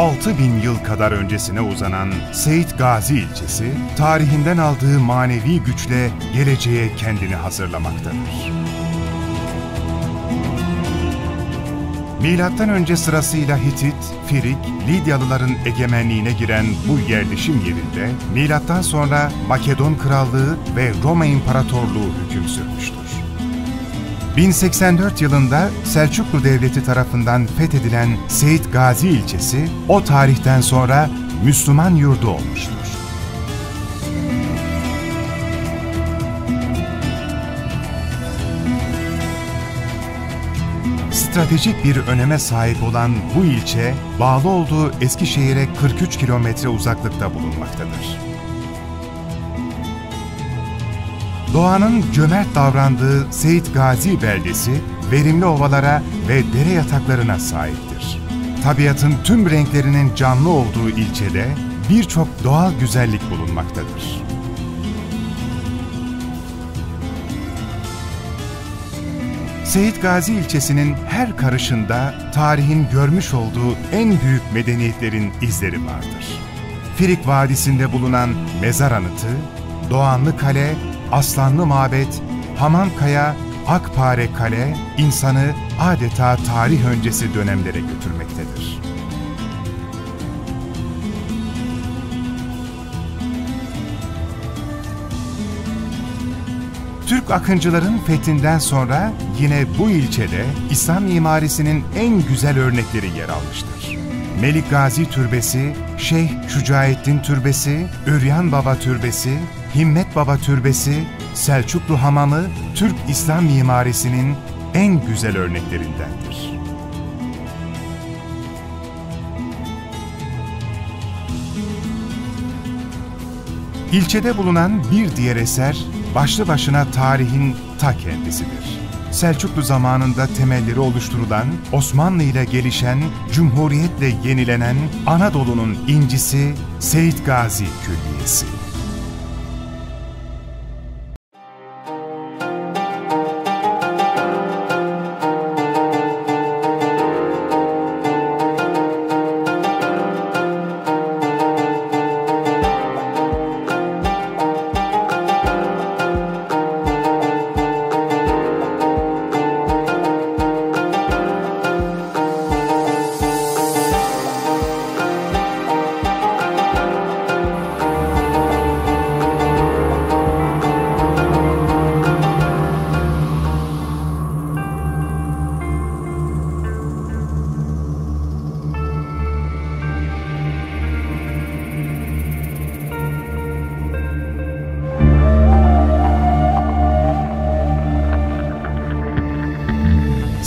geçmişi 6000 yıl kadar öncesine uzanan Seyit Gazi ilçesi, tarihinden aldığı manevi güçle geleceğe kendini hazırlamaktadır. Milattan önce sırasıyla Hitit, Firik, Lidyalıların egemenliğine giren bu yerleşim yerinde, milattan sonra Makedon Krallığı ve Roma İmparatorluğu hüküm sürmüştür. 1084 yılında Selçuklu Devleti tarafından fethedilen Seyit Gazi ilçesi, o tarihten sonra Müslüman yurdu olmuştur. Stratejik bir öneme sahip olan bu ilçe, bağlı olduğu Eskişehir'e 43 kilometre uzaklıkta bulunmaktadır. Doğanın cömert davrandığı Seyit Gazi beldesi, verimli ovalara ve dere yataklarına sahiptir. Tabiatın tüm renklerinin canlı olduğu ilçede birçok doğal güzellik bulunmaktadır. Seyit Gazi ilçesinin her karışında tarihin görmüş olduğu en büyük medeniyetlerin izleri vardır. Firik Vadisi'nde bulunan mezar anıtı, Doğanlı Kale, Aslanlı Mabet, Hamamkaya, Akpare Kale, insanı adeta tarih öncesi dönemlere götürmektedir. Türk akıncıların fethinden sonra yine bu ilçede İslam mimarisinin en güzel örnekleri yer almıştır. Melik Gazi Türbesi, Şeyh Şücaettin Türbesi, Üryan Baba Türbesi, Himmet Baba Türbesi, Selçuklu Hamamı, Türk İslam mimarisinin en güzel örneklerindendir. İlçede bulunan bir diğer eser, başlı başına tarihin ta kendisidir. Selçuklu zamanında temelleri oluşturulan, Osmanlı ile gelişen, Cumhuriyetle yenilenen Anadolu'nun incisi Seyit Gazi Külliyesi.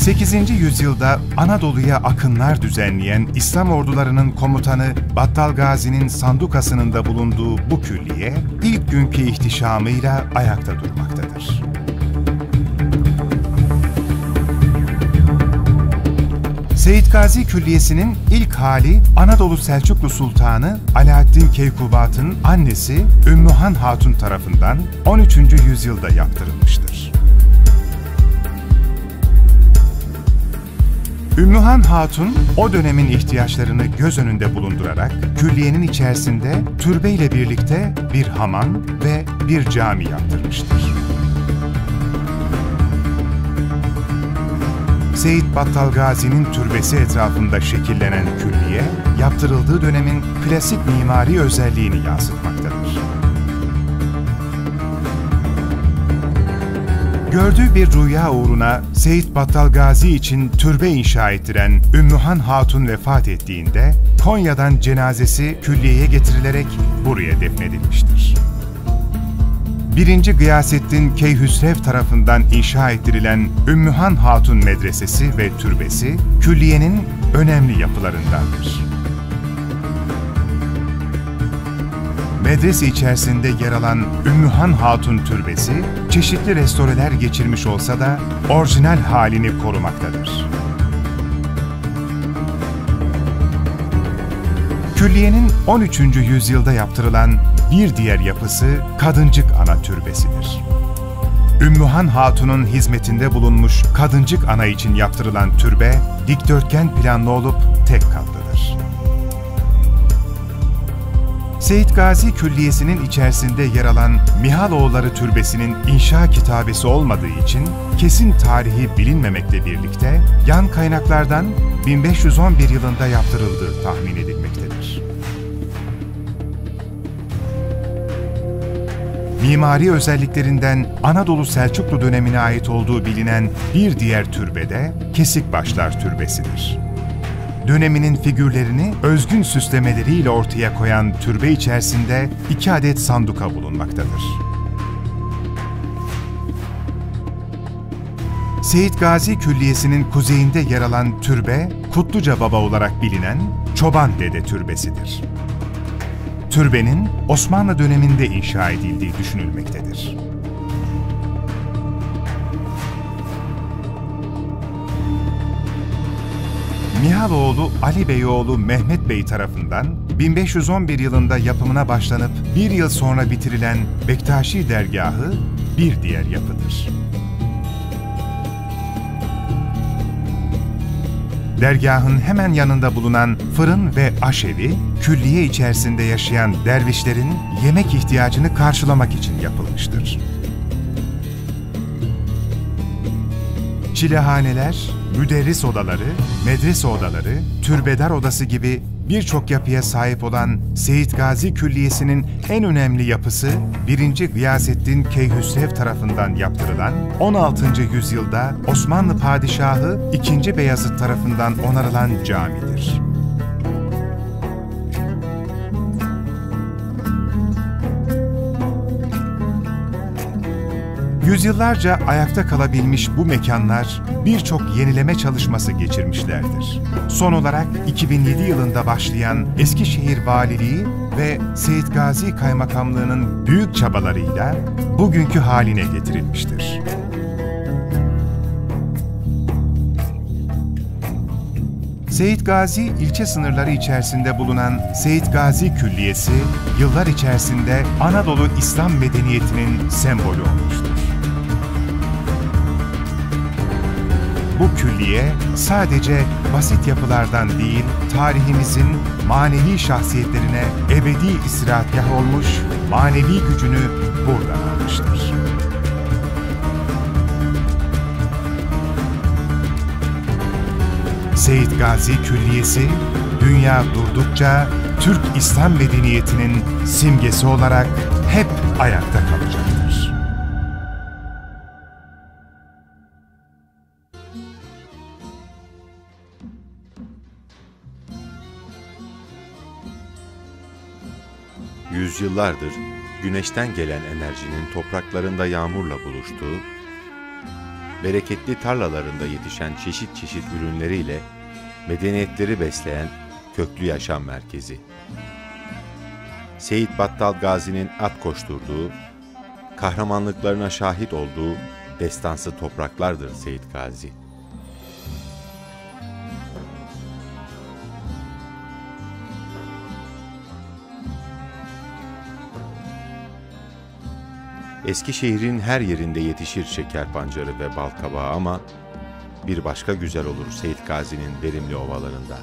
8. yüzyılda Anadolu'ya akınlar düzenleyen İslam ordularının komutanı Battal Gazi'nin sandukasının da bulunduğu bu külliye ilk günkü ihtişamıyla ayakta durmaktadır. Seyit Gazi Külliyesi'nin ilk hali Anadolu Selçuklu Sultanı Alaaddin Keykubat'ın annesi Ümmühan Hatun tarafından 13. yüzyılda yaptırılmıştır. Ümmühan Hatun, o dönemin ihtiyaçlarını göz önünde bulundurarak külliyenin içerisinde türbe ile birlikte bir hamam ve bir cami yaptırmıştır. Seyit Battal Gazi'nin türbesi etrafında şekillenen külliye, yaptırıldığı dönemin klasik mimari özelliğini yansıtmaktadır. Gördüğü bir rüya uğruna Seyit Battal Gazi için türbe inşa ettiren Ümmühan Hatun vefat ettiğinde Konya'dan cenazesi külliyeye getirilerek buraya defnedilmiştir. 1. Gıyasettin Keyhüsrev tarafından inşa ettirilen Ümmühan Hatun Medresesi ve Türbesi, külliyenin önemli yapılarındandır. Medrese içerisinde yer alan Ümmühan Hatun Türbesi, çeşitli restoreler geçirmiş olsa da orijinal halini korumaktadır. Külliyenin 13. yüzyılda yaptırılan bir diğer yapısı Kadıncık Ana Türbesidir. Ümmühan Hatun'un hizmetinde bulunmuş Kadıncık Ana için yaptırılan türbe, dikdörtgen planlı olup tek katlıdır. Seyit Gazi Külliyesi'nin içerisinde yer alan Mihaloğulları Türbesi'nin inşa kitabesi olmadığı için kesin tarihi bilinmemekle birlikte yan kaynaklardan 1511 yılında yaptırıldığı tahmin edilmektedir. Mimari özelliklerinden Anadolu Selçuklu dönemine ait olduğu bilinen bir diğer türbede Kesikbaşlar Türbesi'dir döneminin figürlerini özgün süslemeleriyle ortaya koyan türbe içerisinde iki adet sanduka bulunmaktadır. Seyit Gazi Külliyesi'nin kuzeyinde yer alan türbe, Kutluca Baba olarak bilinen Çoban Dede Türbesi'dir. Türbenin Osmanlı döneminde inşa edildiği düşünülmektedir. Mihaloğlu Ali Beyoğlu Mehmet Bey tarafından 1511 yılında yapımına başlanıp bir yıl sonra bitirilen Bektaşi Dergahı bir diğer yapıdır. Dergahın hemen yanında bulunan fırın ve aşevi, külliye içerisinde yaşayan dervişlerin yemek ihtiyacını karşılamak için yapılmıştır. Çilehaneler, müderris odaları, medrese odaları, türbedar odası gibi birçok yapıya sahip olan Seyit Gazi Külliyesi'nin en önemli yapısı 1. Gıyasettin Keyhüsrev tarafından yaptırılan 16. yüzyılda Osmanlı Padişahı 2. Beyazıt tarafından onarılan camidir. Yüzyıllarca ayakta kalabilmiş bu mekanlar birçok yenileme çalışması geçirmişlerdir. Son olarak 2007 yılında başlayan Eskişehir Valiliği ve Seyit Gazi Kaymakamlığı'nın büyük çabalarıyla bugünkü haline getirilmiştir. Seyit Gazi ilçe sınırları içerisinde bulunan Seyit Gazi Külliyesi, yıllar içerisinde Anadolu İslam medeniyetinin sembolü olmuştur. Bu külliye sadece basit yapılardan değil, tarihimizin manevi şahsiyetlerine ebedi istirahatgah olmuş, manevi gücünü buradan almıştır. Seyit Gazi Külliyesi, dünya durdukça Türk İslam medeniyetinin simgesi olarak hep ayakta kalacaktır. Yüzyıllardır güneşten gelen enerjinin topraklarında yağmurla buluştuğu, bereketli tarlalarında yetişen çeşit çeşit ürünleriyle medeniyetleri besleyen köklü yaşam merkezi. Seyit Battal Gazi'nin at koşturduğu, kahramanlıklarına şahit olduğu destansı topraklardır Seyit Gazi. Eskişehir'in her yerinde yetişir şeker pancarı ve bal kabağı ama bir başka güzel olur Seyit Gazi'nin verimli ovalarında.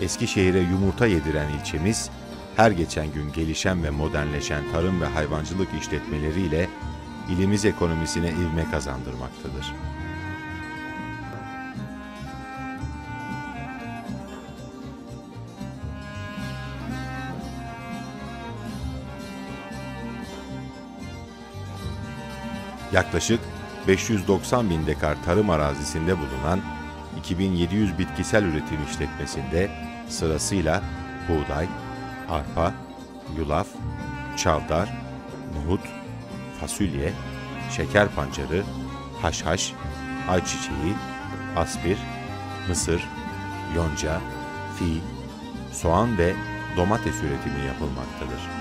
Eskişehir'e yumurta yediren ilçemiz, her geçen gün gelişen ve modernleşen tarım ve hayvancılık işletmeleriyle ilimiz ekonomisine ivme kazandırmaktadır. Yaklaşık 590 bin dekar tarım arazisinde bulunan 2700 bitkisel üretim işletmesinde sırasıyla buğday, arpa, yulaf, çavdar, nohut, fasulye, şeker pancarı, haşhaş, ayçiçeği, aspir, mısır, yonca, fi, soğan ve domates üretimi yapılmaktadır.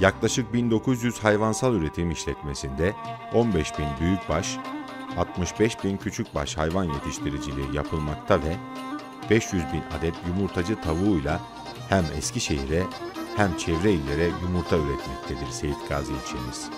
Yaklaşık 1900 hayvansal üretim işletmesinde 15 bin büyükbaş, 65 bin küçükbaş hayvan yetiştiriciliği yapılmakta ve 500 bin adet yumurtacı tavuğuyla hem Eskişehir'e hem çevre illere yumurta üretmektedir Seyit Gazi ilçemiz.